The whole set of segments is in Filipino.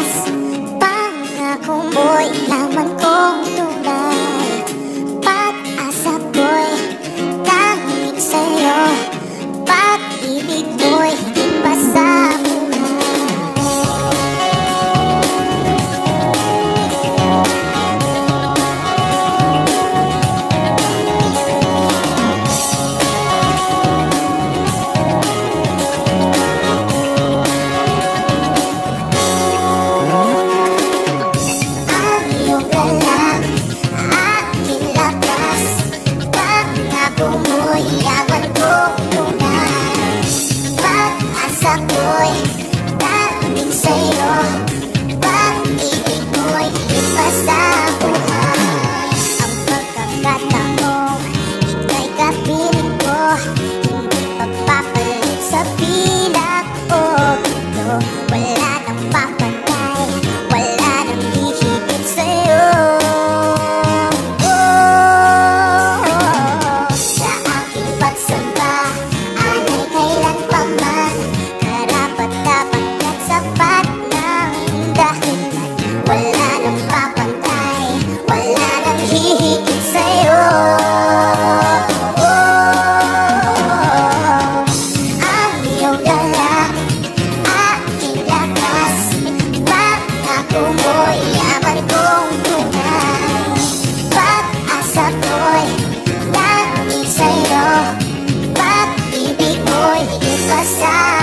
oras Pangako mo'y laman kong dugo mo'y daming sa'yo Pag-ibig mo'y iba sa buhay Ang pagkakataong ika'y kapiling ko. Hindi pagpapalit sa pila o gito Wala nang papatay, wala nang hihigit sa'yo. Oh, Sa aking pagsamba. side.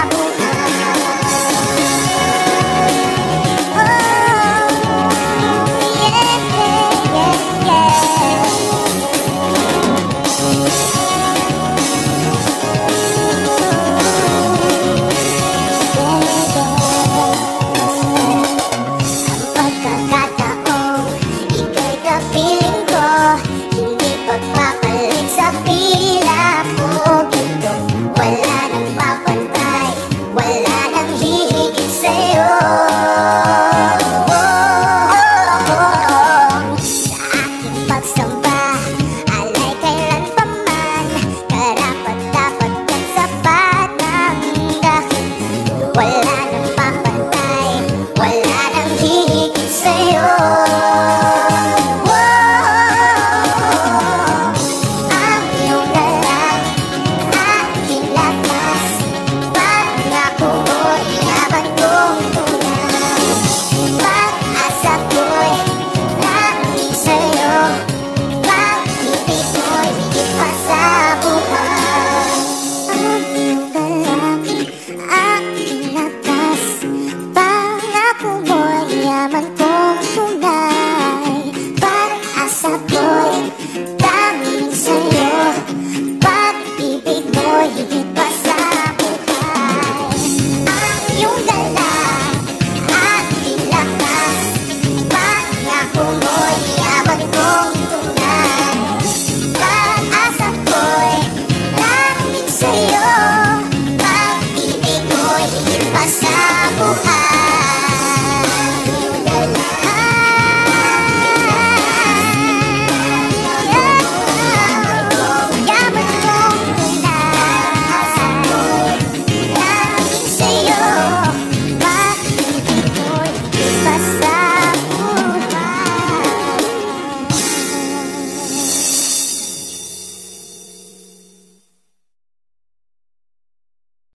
pasar.